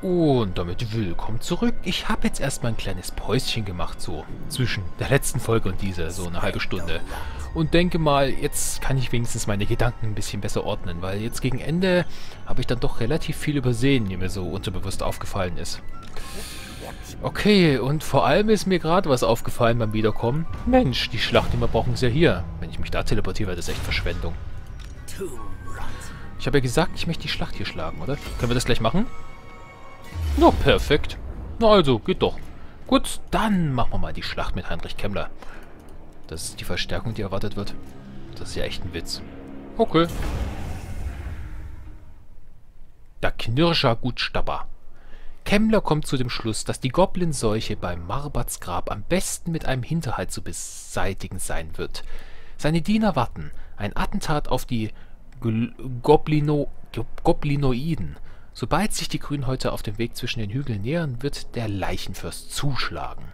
Und damit willkommen zurück. Ich habe jetzt erstmal ein kleines Päuschen gemacht, so zwischen der letzten Folge und dieser, so eine halbe Stunde. Und denke mal, jetzt kann ich wenigstens meine Gedanken ein bisschen besser ordnen, weil jetzt gegen Ende habe ich dann doch relativ viel übersehen, wie mir so unterbewusst aufgefallen ist. Okay, und vor allem ist mir gerade was aufgefallen beim Wiederkommen. Mensch, die Schlacht, die wir brauchen, ist ja hier. Wenn ich mich da teleportiere, das ist echt Verschwendung. Ich habe ja gesagt, ich möchte die Schlacht hier schlagen, oder? Können wir das gleich machen? Na, perfekt. Na also, geht doch. Gut, dann machen wir mal die Schlacht mit Heinrich Kemmler. Das ist die Verstärkung, die erwartet wird. Das ist ja echt ein Witz. Okay. Der Knirscher Gutstapper. Kemmler kommt zu dem Schluss, dass die Goblin-Seuche beim Marbats Grab am besten mit einem Hinterhalt zu beseitigen sein wird. Seine Diener warten. Ein Attentat auf die Goblino Goblinoiden Sobald sich die Grünhäute auf dem Weg zwischen den Hügeln nähern, wird der Leichenfürst zuschlagen.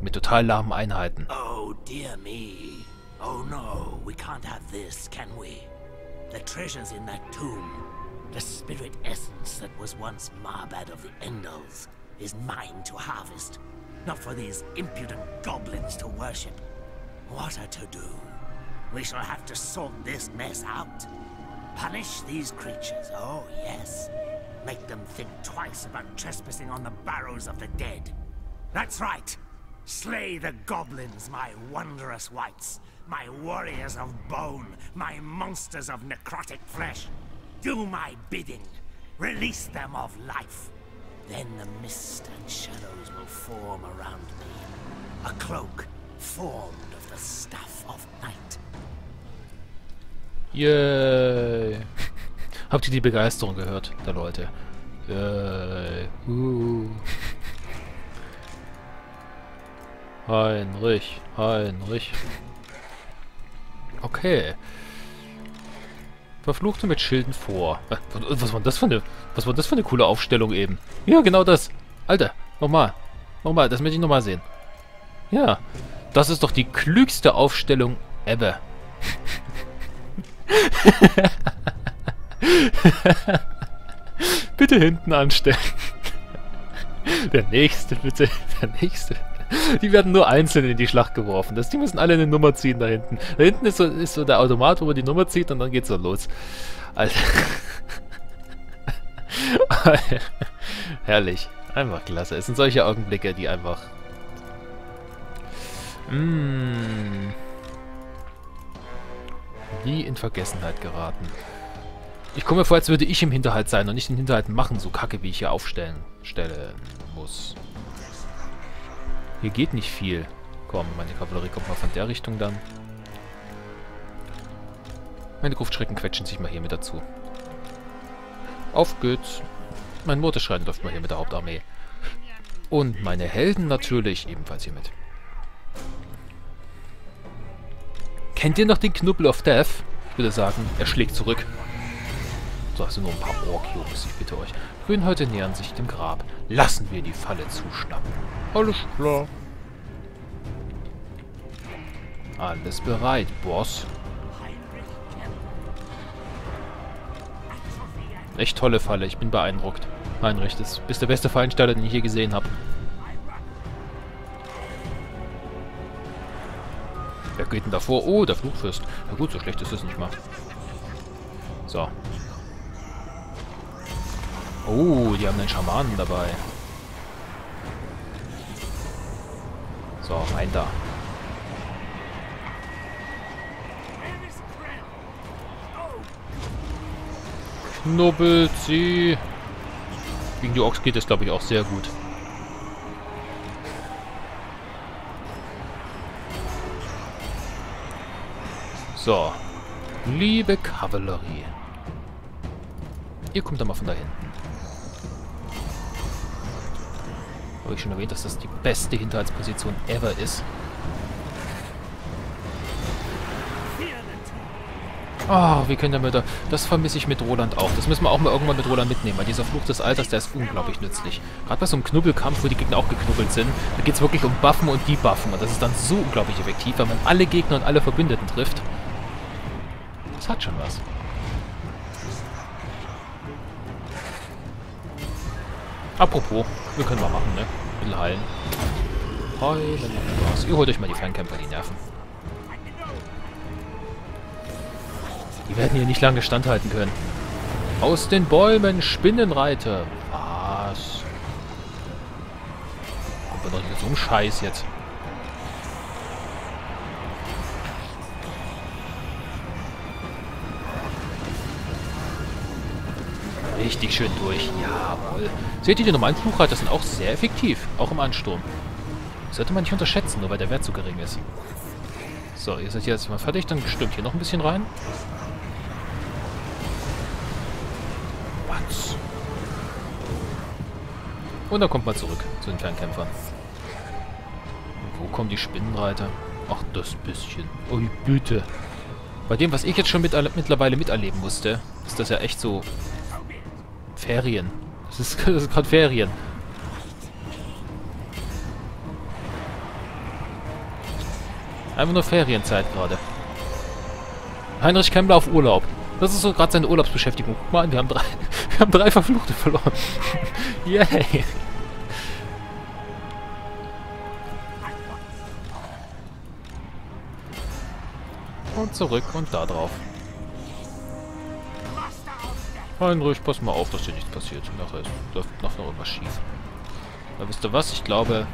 Mit total lahmen Einheiten. Oh dear me. Oh no, we can't have this, can we? The treasures in that tomb, the spirit essence that was once Marbad of the Endels, is mine to harvest, not for these impudent goblins to worship. What a to-do. We shall have to sort this mess out. Punish these creatures, oh yes. Make them think twice about trespassing on the barrows of the dead. That's right. Slay the goblins, my wondrous wights. My warriors of bone, my monsters of necrotic flesh. Do my bidding. Release them of life. Then the mist and shadows will form around me. A cloak formed of the stuff of night. Yay. Habt ihr die Begeisterung gehört, der Leute? Yay. Uh. Heinrich, Heinrich. Okay. Verfluchte mit Schilden vor. Äh, was war das für eine, was war das für eine coole Aufstellung eben? Ja, genau das. Alter, nochmal. Nochmal, das möchte ich nochmal sehen. Ja, das ist doch die klügste Aufstellung ever. bitte hinten anstellen. Der nächste, bitte. Der nächste. Die werden nur einzeln in die Schlacht geworfen. Das, die müssen alle eine Nummer ziehen da hinten. Da hinten ist so, ist so der Automat, wo man die Nummer zieht und dann geht's so los. Alter. Herrlich. Einfach klasse. Es sind solche Augenblicke, die einfach... Mmh nie in Vergessenheit geraten. Ich komme mir vor, als würde ich im Hinterhalt sein und nicht den Hinterhalt machen, so kacke, wie ich hier aufstellen stelle muss. Hier geht nicht viel. Komm, meine Kavallerie kommt mal von der Richtung dann. Meine Gruftschrecken quetschen sich mal hier mit dazu. Auf geht's. Mein Murteschrein läuft mal hier mit der Hauptarmee. Und meine Helden natürlich ebenfalls hier mit. Kennt ihr noch den Knubbel of Death? Ich würde sagen, er schlägt zurück. So, das sind nur ein paar Ork-Jungs, ich bitte euch. Grünhäute nähern sich dem Grab. Lassen wir die Falle zuschnappen. Alles klar. Alles bereit, Boss. Echt tolle Falle, ich bin beeindruckt. Heinrich, das bist der beste Fallensteller, den ich hier gesehen habe. Wer geht denn davor? Oh, der Flugfürst. Na gut, so schlecht ist es nicht mal. So. Oh, die haben einen Schamanen dabei. So, rein da. Knubbelt sie. Gegen die Ochs geht es, glaube ich, auch sehr gut. So. Liebe Kavallerie. Ihr kommt dann mal von da hinten. Habe ich schon erwähnt, dass das die beste Hinterhaltsposition ever ist. Oh, wie können wir da... Das vermisse ich mit Roland auch. Das müssen wir auch mal irgendwann mit Roland mitnehmen, weil dieser Fluch des Alters, der ist unglaublich nützlich. Gerade bei so einem Knubbelkampf, wo die Gegner auch geknubbelt sind, da geht es wirklich um Buffen und Debuffen. Und das ist dann so unglaublich effektiv, wenn man alle Gegner und alle Verbündeten trifft. Das hat schon was. Apropos, wir können mal machen, ne? Ein bisschen heilen. Heilen, was? Ihr holt euch mal die Fernkämpfer, die nerven. Die werden hier nicht lange standhalten können. Aus den Bäumen, Spinnenreiter. Was? Kommt doch nicht so einem Scheiß jetzt. Richtig schön durch. Jawohl. Seht ihr, die normalen Fluchreiter sind auch sehr effektiv. Auch im Ansturm. Sollte man nicht unterschätzen, nur weil der Wert zu gering ist. So, ihr seid jetzt mal fertig. Dann stürmt hier noch ein bisschen rein. Was? Und dann kommt man zurück zu den kleinen Kämpfern. Wo kommen die Spinnenreiter? Ach, das bisschen. Oh, bitte. Bei dem, was ich jetzt schon mit, mittlerweile miterleben musste, ist das ja echt so Ferien. Das ist, ist gerade Ferien. Einfach nur Ferienzeit gerade. Heinrich Kemmler auf Urlaub. Das ist so gerade seine Urlaubsbeschäftigung. Guck mal wir haben drei, wir haben drei Verfluchte verloren. Yay. Und zurück und da drauf. Heinrich, pass mal auf, dass dir nichts passiert. Nachher ist, läuft noch irgendwas schief. Aber wisst ihr was? Ich glaube...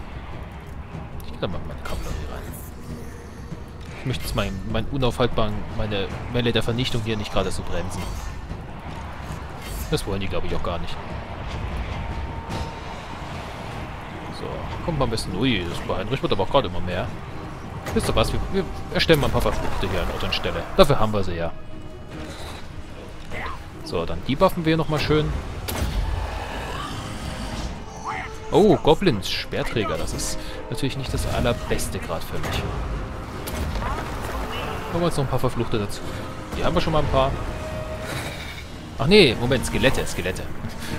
Ich gehe da mal meine Kavallerie rein. Ich möchte jetzt mein, mein unaufhaltbaren, meine Welle der Vernichtung hier nicht gerade so bremsen. Das wollen die, glaube ich, auch gar nicht. So, kommt mal ein bisschen... Ui, das bei Heinrich wird aber auch gerade immer mehr. Wisst ihr was? Wir, wir erstellen mal ein paar Verfluchte hier an Ort und Stelle. Dafür haben wir sie ja. So, dann debuffen wir nochmal schön. Oh, Goblins, Speerträger. Das ist natürlich nicht das allerbeste gerade für mich. Machen wir uns noch ein paar Verfluchte dazu. Hier haben wir schon mal ein paar. Ach nee, Moment, Skelette, Skelette.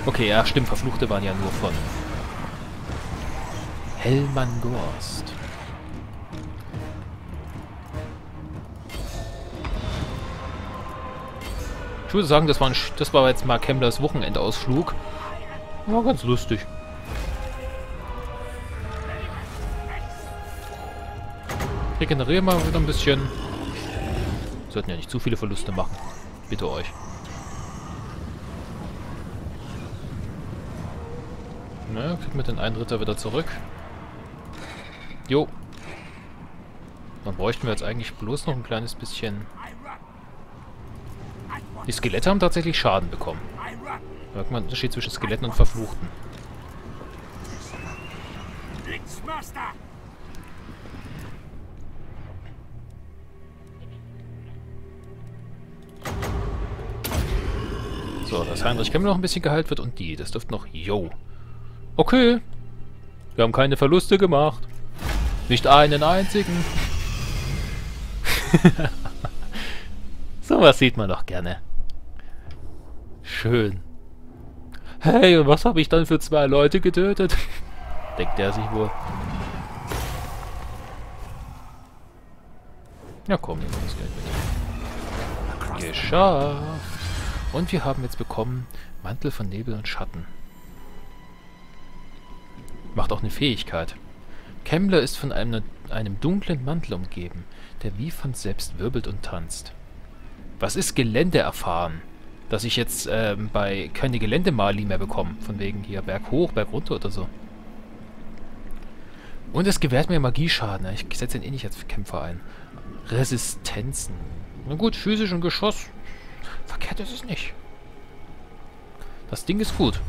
Okay, ja, stimmt, Verfluchte waren ja nur von Hellmann Gorst. Ich würde sagen, das war, ein, das war jetzt mal Kemblers Wochenendausflug. War ganz lustig. Regenerieren wir wieder ein bisschen. Sollten ja nicht zu viele Verluste machen. Bitte euch. Na, kriegen wir den einen Ritter wieder zurück. Jo. Dann bräuchten wir jetzt eigentlich bloß noch ein kleines bisschen die Skelette haben tatsächlich Schaden bekommen. Merkt man den Unterschied zwischen Skeletten und Verfluchten. So, dass Heinrich Kemmel noch ein bisschen geheilt wird und die. Das dürfte noch... Yo. Okay. Wir haben keine Verluste gemacht. Nicht einen einzigen. so was sieht man doch gerne. Schön. Hey, und was habe ich dann für zwei Leute getötet? Denkt er sich wohl. Ja komm, nehmen wir das Geld mit. Geschafft. Und wir haben jetzt bekommen Mantel von Nebel und Schatten. Macht auch eine Fähigkeit. Kemmler ist von einem, einem dunklen Mantel umgeben, der wie von selbst wirbelt und tanzt. Was ist Gelände erfahren? Dass ich jetzt ähm, bei keine Geländemali mehr bekomme. Von wegen hier Berg hoch, Berg runter oder so. Und es gewährt mir Magieschaden. Ich setze ihn eh nicht als Kämpfer ein. Resistenzen. Na gut, physisch und Geschoss. Verkehrt ist es nicht. Das Ding ist gut.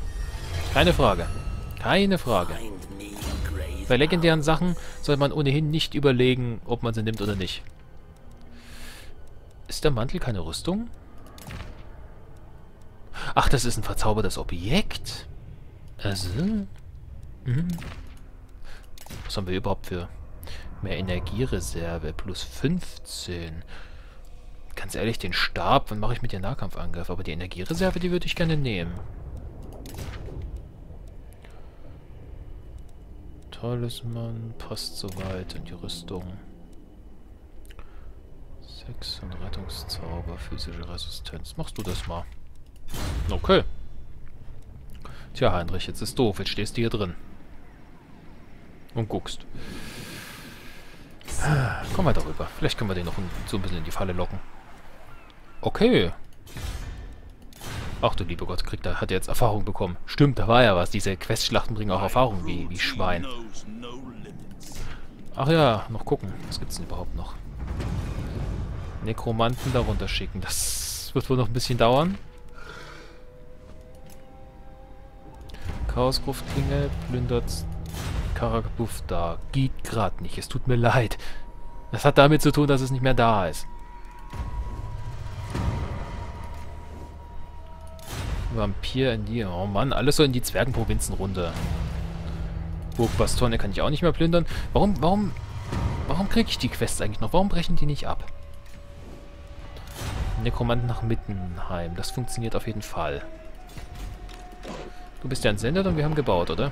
Keine Frage. Keine Frage. Bei legendären Sachen soll man ohnehin nicht überlegen, ob man sie nimmt oder nicht. Ist der Mantel keine Rüstung? Ach, das ist ein verzaubertes Objekt. Also. Mhm. Was haben wir überhaupt für mehr Energiereserve? Plus 15. Ganz ehrlich, den Stab, wann mache ich mit dem Nahkampfangriff? Aber die Energiereserve, die würde ich gerne nehmen. Talisman passt soweit und die Rüstung. Sex und Rettungszauber, physische Resistenz. Machst du das mal? Okay. Tja, Heinrich, jetzt ist doof. Jetzt stehst du hier drin. Und guckst. Komm weiter rüber. Vielleicht können wir den noch so ein bisschen in die Falle locken. Okay. Ach du lieber Gott, kriegt er, hat er jetzt Erfahrung bekommen. Stimmt, da war ja was. Diese Questschlachten bringen auch Erfahrung, wie, wie Schwein. Ach ja, noch gucken. Was gibt's denn überhaupt noch? Nekromanten darunter schicken. Das wird wohl noch ein bisschen dauern. Chaosgruftklinge plündert Karabuff da. Geht gerade nicht. Es tut mir leid. Das hat damit zu tun, dass es nicht mehr da ist. Vampir in die... Oh Mann, alles so in die Zwergenprovinzen runter. Burg Bastone kann ich auch nicht mehr plündern. Warum, warum... Warum kriege ich die Quests eigentlich noch? Warum brechen die nicht ab? Nekromant nach Mittenheim. Das funktioniert auf jeden Fall. Du bist ja ein Sender und wir haben gebaut, oder?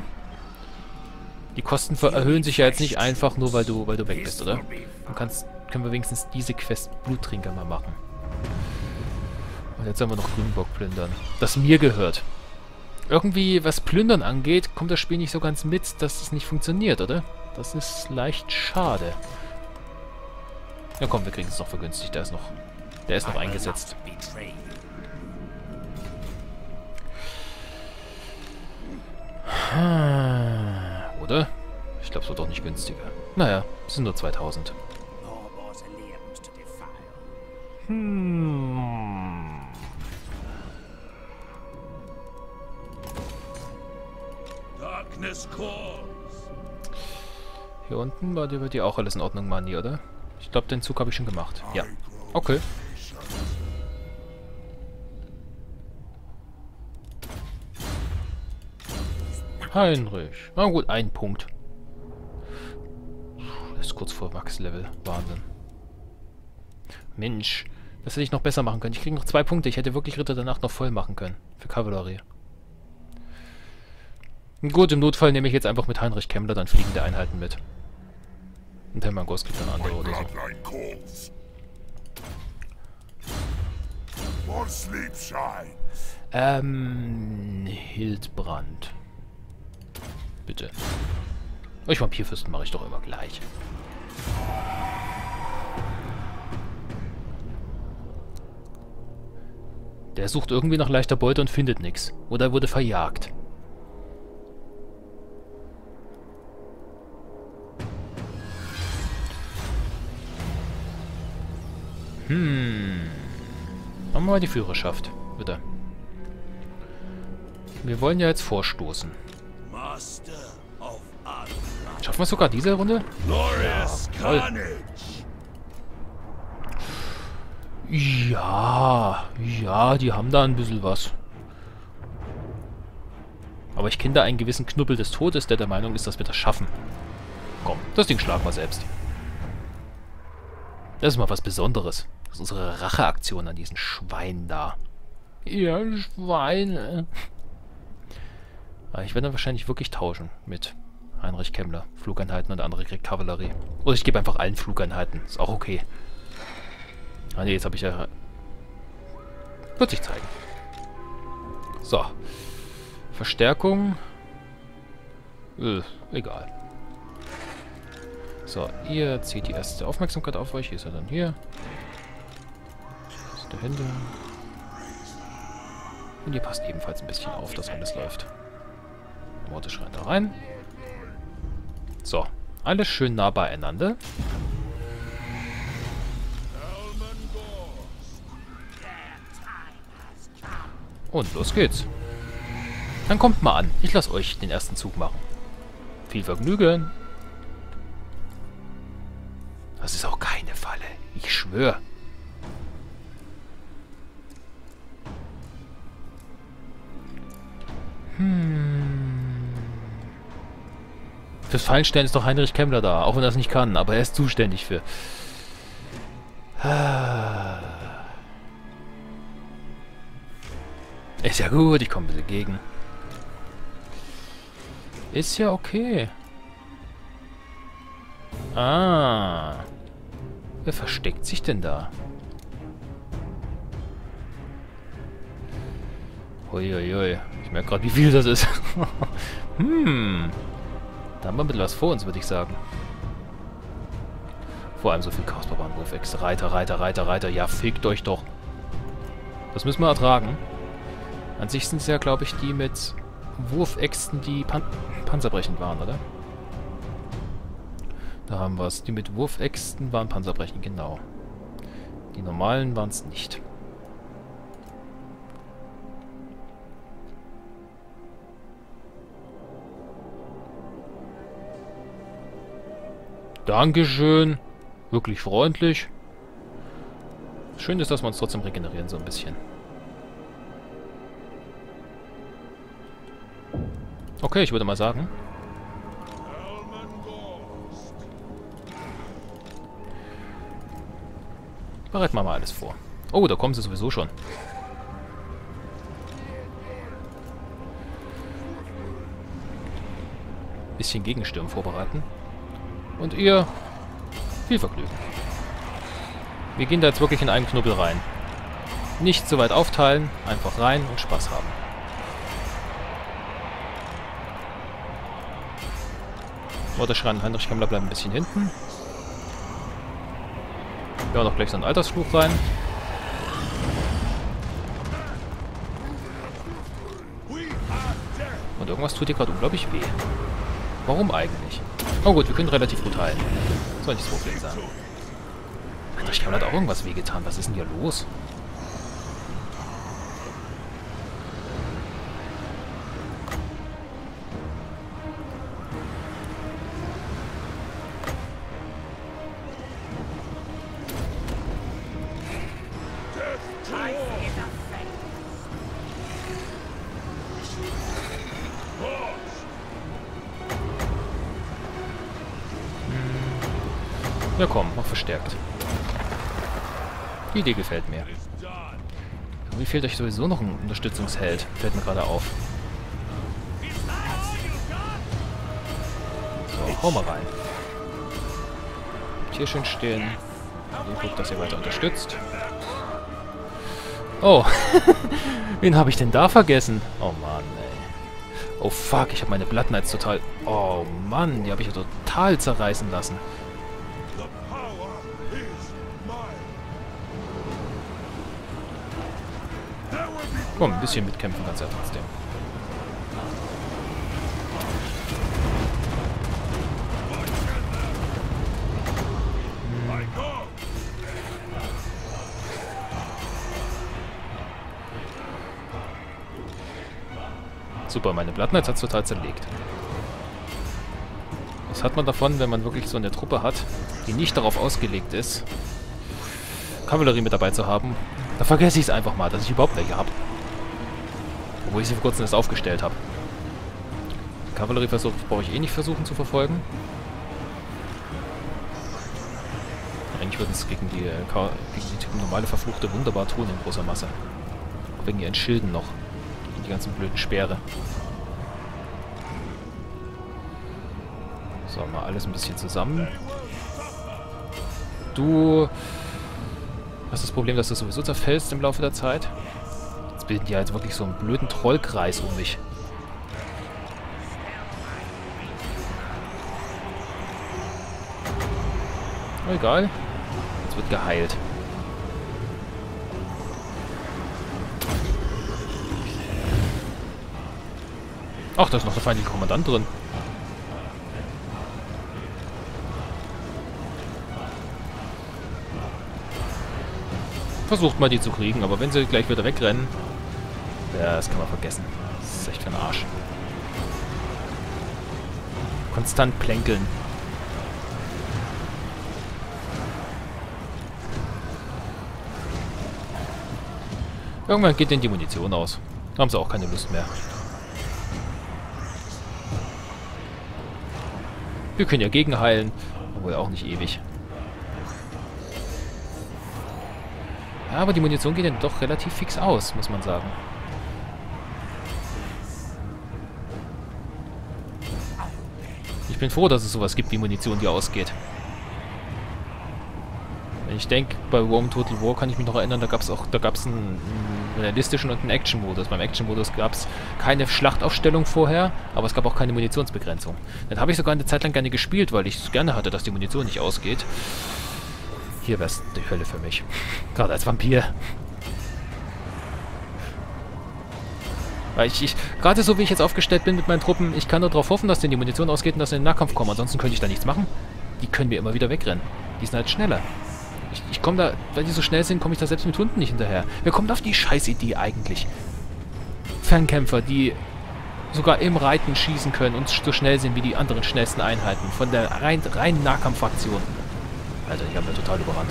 Die Kosten erhöhen sich ja jetzt nicht einfach nur, weil du, weil du weg bist, oder? Dann kannst, können wir wenigstens diese Quest Bluttrinker mal machen. Und jetzt sollen wir noch Grünbock plündern. Das mir gehört. Irgendwie, was Plündern angeht, kommt das Spiel nicht so ganz mit, dass das nicht funktioniert, oder? Das ist leicht schade. Ja komm, wir kriegen es noch vergünstigt. Der ist noch, der ist noch eingesetzt. Oder? Ich glaube, es wird doch nicht günstiger. Naja, es sind nur 2000. Hm. Hier unten war dir bei dir auch alles in Ordnung, Mani, oder? Ich glaube, den Zug habe ich schon gemacht. Ja. Okay. Heinrich. Na gut, ein Punkt. Das ist kurz vor Max-Level. Wahnsinn. Mensch. Das hätte ich noch besser machen können. Ich kriege noch zwei Punkte. Ich hätte wirklich Ritter danach noch voll machen können. Für Kavallerie. Gut, im Notfall nehme ich jetzt einfach mit Heinrich Kemmler dann fliegende Einheiten mit. Und Hermangos gibt dann andere oder so. Ähm, Hildbrand. Bitte. Euch Vampirfürsten mache ich doch immer gleich. Der sucht irgendwie nach leichter Beute und findet nichts. Oder er wurde verjagt. Hm. Machen wir mal die Führerschaft, bitte. Wir wollen ja jetzt vorstoßen. Schaffen wir sogar diese Runde? Ja, Ja, ja, die haben da ein bisschen was. Aber ich kenne da einen gewissen Knubbel des Todes, der der Meinung ist, dass wir das schaffen. Komm, das Ding schlagen wir selbst. Das ist mal was Besonderes. Das ist unsere Racheaktion an diesen Schweinen da. Ja, Schweine. Ich werde dann wahrscheinlich wirklich tauschen mit Heinrich Kemmler. Flugeinheiten und andere kriegt Kavallerie. Oder ich gebe einfach allen Flugeinheiten. Ist auch okay. Ah ne, jetzt habe ich ja... Wird sich zeigen. So. Verstärkung. Äh, egal. So, ihr zieht die erste Aufmerksamkeit auf euch. Hier ist er dann hier. Der Hände. Und ihr passt ebenfalls ein bisschen auf, dass alles läuft. Worte schreien da rein. So, alles schön nah beieinander. Und los geht's. Dann kommt mal an. Ich lasse euch den ersten Zug machen. Viel Vergnügen. Das ist auch keine Falle. Ich schwöre. Hm. Fürs Fallenstellen ist doch Heinrich Kemmler da, auch wenn er das nicht kann, aber er ist zuständig für... Ah. Ist ja gut, ich komme bisschen gegen. Ist ja okay. Ah. Wer versteckt sich denn da? Uiuiui. Ich merke gerade, wie viel das ist. hm. Da haben wir ein bisschen was vor uns, würde ich sagen. Vor allem so viel Chaosbarbaren, Wurfex. Reiter, Reiter, Reiter, Reiter. Ja, fickt euch doch. Das müssen wir ertragen. An sich sind es ja, glaube ich, die mit Wurfäxten, die Pan panzerbrechend waren, oder? Da haben wir es. Die mit Wurfäxten waren panzerbrechend, genau. Die normalen waren es nicht. Dankeschön. Wirklich freundlich. Schön ist, dass wir uns trotzdem regenerieren, so ein bisschen. Okay, ich würde mal sagen. Bereiten wir mal alles vor. Oh, da kommen sie sowieso schon. Bisschen Gegensturm vorbereiten. Und ihr viel Vergnügen. Wir gehen da jetzt wirklich in einen Knubbel rein. Nicht so weit aufteilen, einfach rein und Spaß haben. Mordeschrein Heinrich Kammler bleiben ein bisschen hinten. Ja, noch gleich so ein Altersfluch rein. Und irgendwas tut hier gerade unglaublich weh. Warum eigentlich? Oh gut, wir können relativ gut heilen. Soll nicht das Problem sein. Heinrich Kammler hat auch irgendwas wehgetan. Was ist denn hier los? Ja komm, noch verstärkt. Die Idee gefällt mir. Wie fehlt euch sowieso noch ein Unterstützungsheld? Fällt mir gerade auf. So, hau mal rein. Hier schön stehen. Und guckt, dass ihr weiter unterstützt. Oh. Wen habe ich denn da vergessen? Oh Mann, ey. Oh fuck, ich habe meine Platten jetzt total... Oh Mann, die habe ich ja total zerreißen lassen. Komm, ein bisschen mitkämpfen kannst du ja trotzdem. Super, meine Blattnetz hat es total zerlegt. Was hat man davon, wenn man wirklich so eine Truppe hat, die nicht darauf ausgelegt ist, Kavallerie mit dabei zu haben? Da vergesse ich es einfach mal, dass ich überhaupt welche habe. Obwohl ich sie vor kurzem erst aufgestellt habe. Kavallerieversuch brauche ich eh nicht versuchen zu verfolgen. Eigentlich würden es gegen die, äh, gegen die normale Verfluchte wunderbar tun in großer Masse. Auch wegen ihren Schilden noch. Die ganzen blöden Speere. So, mal alles ein bisschen zusammen. Du hast das Problem, dass du sowieso zerfällst im Laufe der Zeit. Bilden die halt wirklich so einen blöden Trollkreis um mich. Egal. Jetzt wird geheilt. Ach, da ist noch der feindliche Kommandant drin. Versucht mal die zu kriegen, aber wenn sie gleich wieder wegrennen, ja, das kann man vergessen. Das ist echt für ein Arsch. Konstant plänkeln. Irgendwann geht denn die Munition aus. Da haben sie auch keine Lust mehr. Wir können ja gegenheilen, obwohl auch nicht ewig. Aber die Munition geht dann doch relativ fix aus, muss man sagen. Bin froh, dass es sowas gibt wie Munition, die ausgeht. Ich denke, bei Rome Total War kann ich mich noch erinnern, da gab es auch, da gab es einen, einen realistischen und einen Action-Modus. Beim Action-Modus gab es keine Schlachtaufstellung vorher, aber es gab auch keine Munitionsbegrenzung. Dann habe ich sogar eine Zeit lang gerne gespielt, weil ich es gerne hatte, dass die Munition nicht ausgeht. Hier wäre es die Hölle für mich. Gerade als Vampir. Weil ich, ich gerade so wie ich jetzt aufgestellt bin mit meinen Truppen, ich kann nur darauf hoffen, dass denen die Munition ausgeht und dass sie in den Nahkampf kommen. Ansonsten könnte ich da nichts machen. Die können mir immer wieder wegrennen. Die sind halt schneller. Ich, ich komme da, weil die so schnell sind, komme ich da selbst mit Hunden nicht hinterher. Wer kommt auf die Scheißidee eigentlich? Fernkämpfer, die sogar im Reiten schießen können und so schnell sind wie die anderen schnellsten Einheiten. Von der rein, reinen Nahkampffraktion. Alter, ich habe mir total überrannt.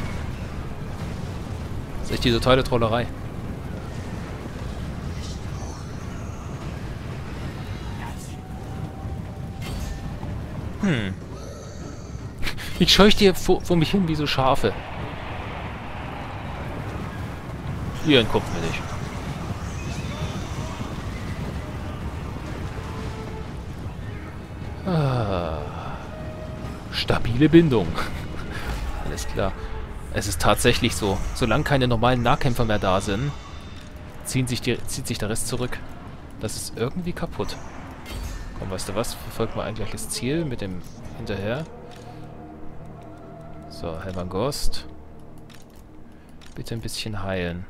Das ist echt die totale Trollerei. Hm. Ich scheuche dir vor, vor, mich hin wie so Schafe. Ihr entkommt mir nicht. Ah. Stabile Bindung. Alles klar. Es ist tatsächlich so. Solange keine normalen Nahkämpfer mehr da sind, ziehen sich die, zieht sich der Rest zurück. Das ist irgendwie kaputt. Komm, weißt du was? Verfolgt mal ein gleiches Ziel mit dem hinterher. So, Helman Ghost. Bitte ein bisschen heilen.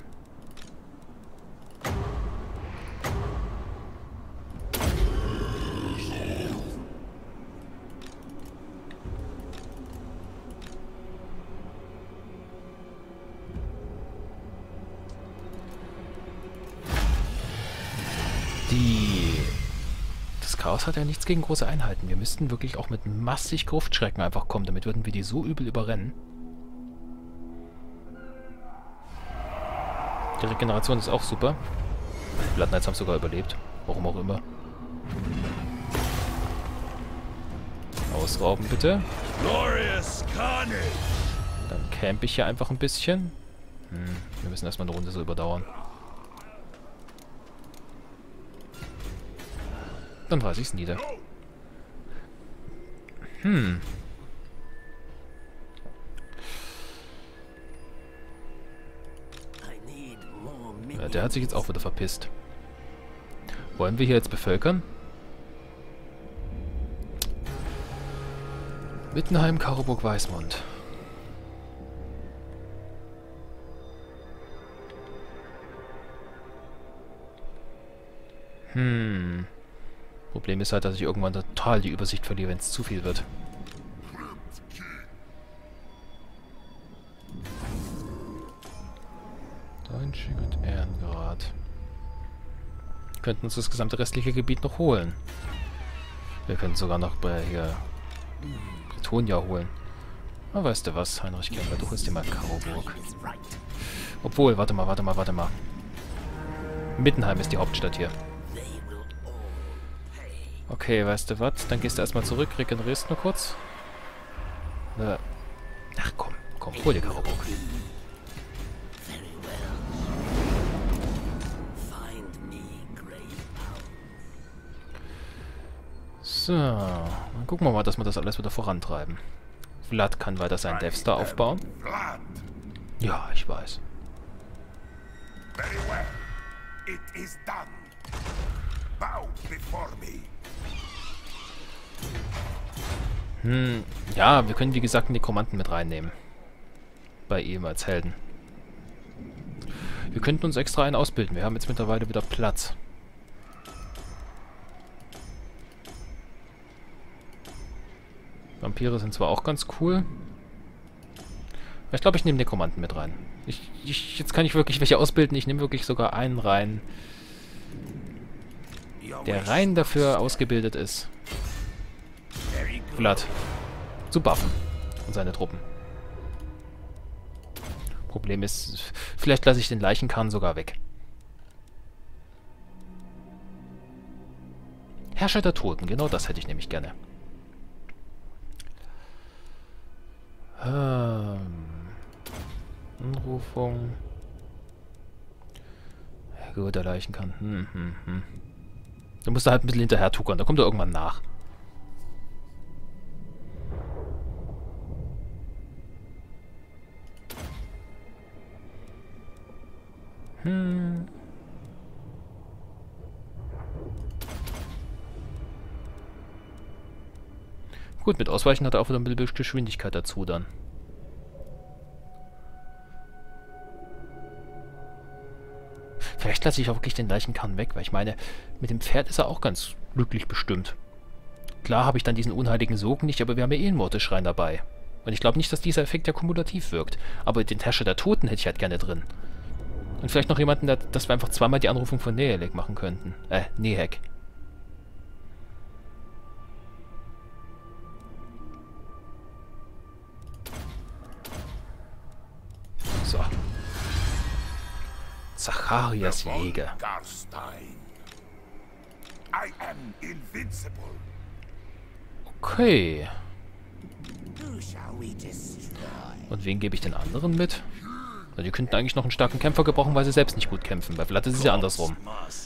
Das Chaos hat ja nichts gegen große Einheiten. Wir müssten wirklich auch mit massig Gruftschrecken einfach kommen. Damit würden wir die so übel überrennen. Die Regeneration ist auch super. Die Blood Knights haben sogar überlebt. Warum auch immer. Ausrauben bitte. Dann camp ich hier einfach ein bisschen. Hm, wir müssen erstmal eine Runde so überdauern. Dann weiß ich's nieder. Hm. Ja, der hat sich jetzt auch wieder verpisst. Wollen wir hier jetzt bevölkern? Wittenheim, Karoburg, Weißmund. Hm. Problem ist halt, dass ich irgendwann total die Übersicht verliere, wenn es zu viel wird. Deutsching und Ehrengrad. Wir könnten uns das gesamte restliche Gebiet noch holen. Wir können sogar noch bei hier Bretonia holen. Aber weißt du was, Heinrich Kemper, du holst dir mal Karoburg. Obwohl, warte mal, warte mal, warte mal. Mittenheim ist die Hauptstadt hier. Okay, weißt du was? Dann gehst du erstmal zurück, regenerierst nur kurz. Äh. Ach komm, komm, hol dir Karoburg. So, dann gucken wir mal, dass wir das alles wieder vorantreiben. Vlad kann weiter seinen Death Star aufbauen. Ja, ich weiß. Very well. It is done. Bow before me. Hm, ja, wir können wie gesagt einen Nekromanten mit reinnehmen. Bei ihm als Helden. Wir könnten uns extra einen ausbilden. Wir haben jetzt mittlerweile wieder Platz. Vampire sind zwar auch ganz cool. Ich glaube, ich nehme Nekromanten mit rein. Ich, ich, jetzt kann ich wirklich welche ausbilden. Ich nehme wirklich sogar einen rein, der rein dafür ausgebildet ist. Vlad zu buffen und seine Truppen. Problem ist, vielleicht lasse ich den Leichenkahn sogar weg. Herrscher der Toten, genau das hätte ich nämlich gerne. Ähm, Anrufung. Ja, gut, der Leichenkahn. Hm, hm, hm. Du musst da halt ein bisschen hinterher tuckern, da kommt er irgendwann nach. Hm. Gut, mit Ausweichen hat er auch wieder ein bisschen Geschwindigkeit dazu dann. Vielleicht lasse ich auch wirklich den Leichenkern weg, weil ich meine, mit dem Pferd ist er auch ganz glücklich bestimmt. Klar habe ich dann diesen unheiligen Sog nicht, aber wir haben ja eh einen Mordeschrein dabei. Und ich glaube nicht, dass dieser Effekt ja kumulativ wirkt. Aber den Tasche der Toten hätte ich halt gerne drin. Und vielleicht noch jemanden, dass wir einfach zweimal die Anrufung von Nehelek machen könnten. Äh, Nehek. So. Zacharias Jäger. Okay. Und wen gebe ich den anderen mit? Also die könnten eigentlich noch einen starken Kämpfer gebrauchen, weil sie selbst nicht gut kämpfen. Bei Vlad ist es ja andersrum.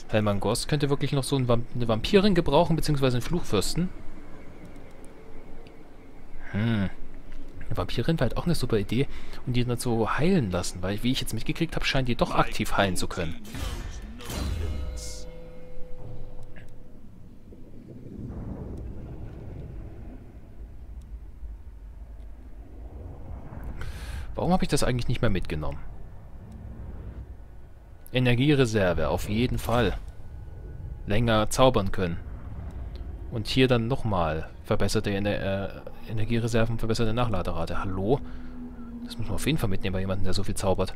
Helman Goss könnte wirklich noch so eine Vampirin gebrauchen, beziehungsweise einen Fluchfürsten. Hm. Eine Vampirin war halt auch eine super Idee. Und die dann so heilen lassen, weil, wie ich jetzt mitgekriegt habe, scheint die doch aktiv heilen zu können. Warum habe ich das eigentlich nicht mehr mitgenommen? Energiereserve, auf jeden Fall. Länger zaubern können. Und hier dann nochmal verbesserte Ener äh, Energiereserven, verbesserte Nachladerate. Hallo? Das muss man auf jeden Fall mitnehmen bei jemandem, der so viel zaubert.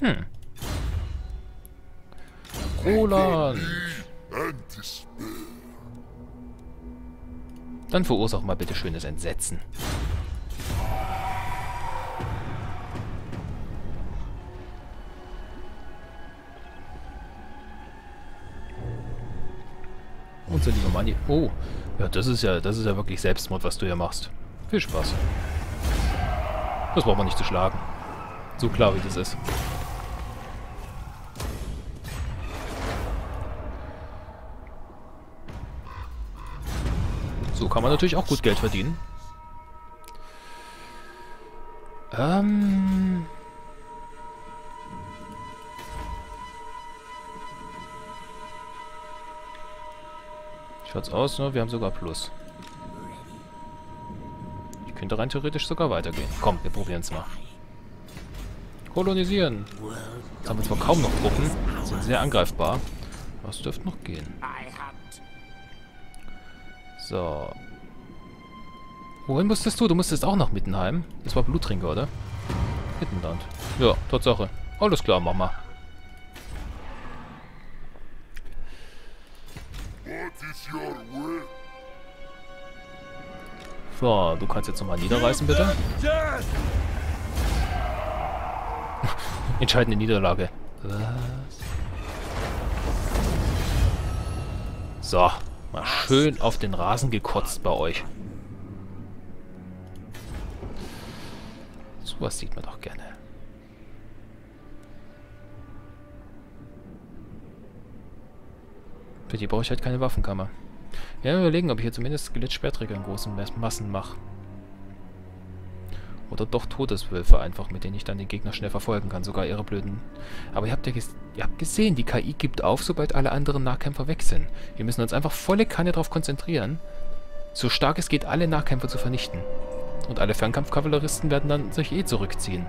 Hm. Roland! Dann verursach mal bitte schönes Entsetzen. Unser lieber Manni. Oh, ja, das ist ja, das ist ja wirklich Selbstmord, was du hier machst. Viel Spaß. Das braucht man nicht zu schlagen. So klar, wie das ist. So kann man natürlich auch gut Geld verdienen. Ähm... Schaut's aus, ne? Wir haben sogar Plus. Ich könnte rein theoretisch sogar weitergehen. Komm, wir probieren es mal. Kolonisieren. Jetzt haben wir zwar kaum noch Truppen, sind sehr angreifbar. Was dürfte noch gehen? So. Wohin musstest du? Du musstest auch nach Mittenheim. Das war Bluttrinker, oder? Mittenland. Ja, Tatsache. Alles klar, Mama. So, du kannst jetzt nochmal niederreißen, bitte. Entscheidende Niederlage. Was? So. Mal schön auf den Rasen gekotzt bei euch. So was sieht man doch gerne. Für die brauche ich halt keine Waffenkammer. Ja, überlegen, ob ich hier zumindest Skelettsperrträger in großen Massen mache. Oder doch Todeswölfe einfach, mit denen ich dann den Gegner schnell verfolgen kann. Sogar ihre blöden... Aber ihr habt ja ihr habt gesehen, die KI gibt auf, sobald alle anderen Nahkämpfer weg sind. Wir müssen uns einfach volle Kanne darauf konzentrieren, so stark es geht, alle Nahkämpfer zu vernichten. Und alle Fernkampfkavalleristen werden dann sich eh zurückziehen.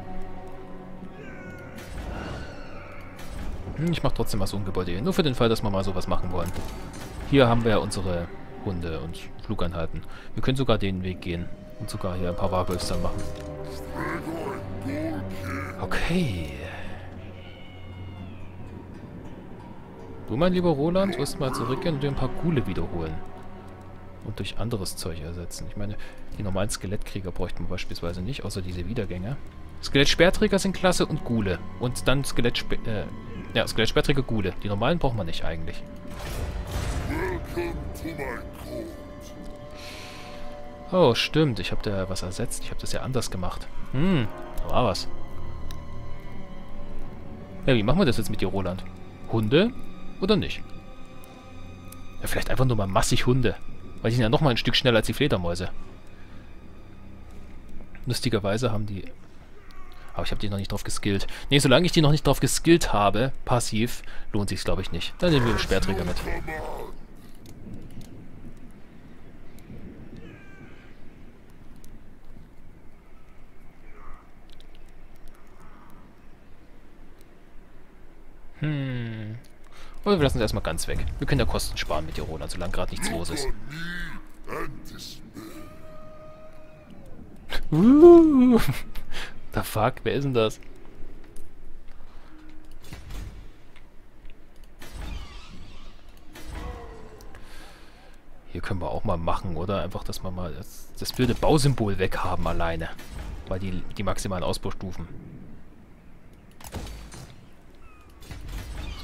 Hm, ich mache trotzdem was Ungebäude hier. Nur für den Fall, dass wir mal sowas machen wollen. Hier haben wir ja unsere Hunde und Flugeinheiten. Wir können sogar den Weg gehen. Und sogar hier ein paar Wargolfs dann machen. Okay. Du, mein lieber Roland, wirst mal zurückgehen und dir ein paar Gule wiederholen. Und durch anderes Zeug ersetzen. Ich meine, die normalen Skelettkrieger bräuchten wir beispielsweise nicht, außer diese Wiedergänger. Skelettsperrträger sind klasse und Gule. Und dann Skelettspe äh, ja, Skelettsperrträger Gule. Die normalen brauchen wir nicht eigentlich. Welcome to my Oh, stimmt. Ich habe da was ersetzt. Ich habe das ja anders gemacht. Hm, da war was. Ja, wie machen wir das jetzt mit dir, Roland? Hunde oder nicht? Ja, vielleicht einfach nur mal massig Hunde. Weil die sind ja noch mal ein Stück schneller als die Fledermäuse. Lustigerweise haben die... Aber ich habe die noch nicht drauf geskillt. Ne, solange ich die noch nicht drauf geskillt habe, passiv, lohnt sich's glaube ich nicht. Dann nehmen wir den Sperrträger mit. Hm. Aber wir lassen es erstmal ganz weg. Wir können ja Kosten sparen mit Tirona, solange gerade nichts los ist. Uh, the fuck? Wer ist denn das? Hier können wir auch mal machen, oder? Einfach, dass wir mal das, das blöde Bausymbol weghaben alleine. Weil die, die maximalen Ausbaustufen.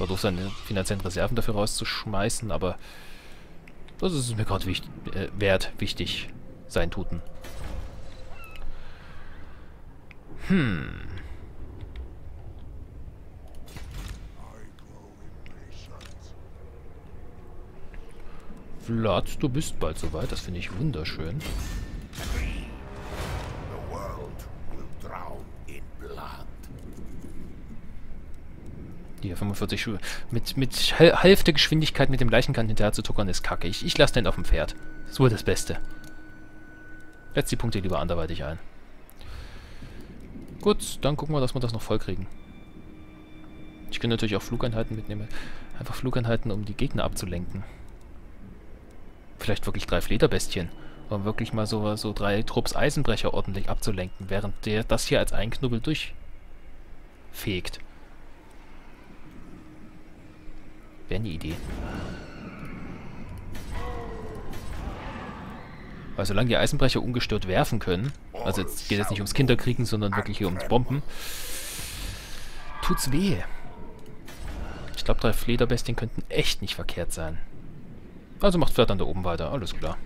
Durch seine finanziellen Reserven dafür rauszuschmeißen, aber das ist mir gerade wichtig, äh, wert, wichtig sein Tuten. Hm. Vlad, du bist bald soweit. Das finde ich wunderschön. Hier, 45 Schuhe. Mit, mit Hälfte Geschwindigkeit mit dem Leichenkant hinterher zu tuckern ist kacke. Ich, ich lasse den auf dem Pferd. Ist wohl das Beste. Setz die Punkte lieber anderweitig ein. Gut, dann gucken wir, dass wir das noch voll kriegen. Ich kann natürlich auch Flugeinheiten mitnehmen. Einfach Flugeinheiten, um die Gegner abzulenken. Vielleicht wirklich drei Flederbestien. Um wirklich mal so, so drei Trupps Eisenbrecher ordentlich abzulenken, während der das hier als Einknubbel durchfegt. Wäre eine Idee. Weil solange die Eisenbrecher ungestört werfen können, also jetzt geht es nicht ums Kinderkriegen, sondern wirklich hier ums Bomben, tut's weh. Ich glaube, drei Flederbestien könnten echt nicht verkehrt sein. Also macht dann da oben weiter, alles klar.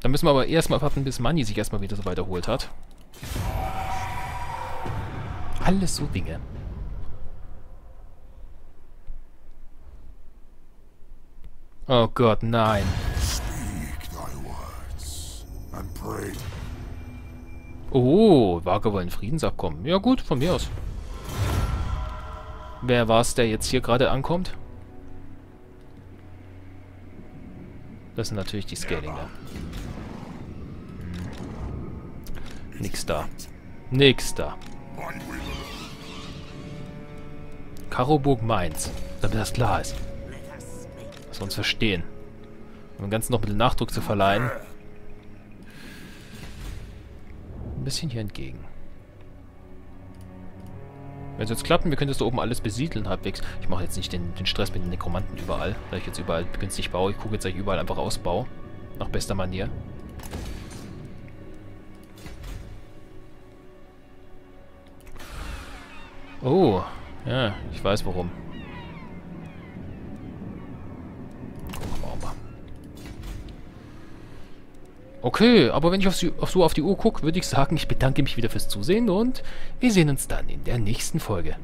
Dann müssen wir aber erstmal warten, bis Manni sich erstmal wieder so weit erholt hat. Alles so Dinge. Oh Gott, nein. Oh, vage wollen Friedensabkommen. Ja gut, von mir aus. Wer war es, der jetzt hier gerade ankommt? Das sind natürlich die Scalinger. Nix da. Nix da. Karoburg Mainz. Damit das klar ist. Wir uns verstehen. Um dem Ganzen noch ein bisschen Nachdruck zu verleihen. Ein bisschen hier entgegen. Wenn es jetzt klappen, wir können das da oben alles besiedeln halbwegs. Ich mache jetzt nicht den, den Stress mit den Nekromanten überall, da ich jetzt überall günstig baue. Ich gucke jetzt, dass ich überall einfach ausbaue. Nach bester Manier. Oh, ja, ich weiß warum. Okay, aber wenn ich auf, so auf die Uhr gucke, würde ich sagen, ich bedanke mich wieder fürs Zusehen und wir sehen uns dann in der nächsten Folge.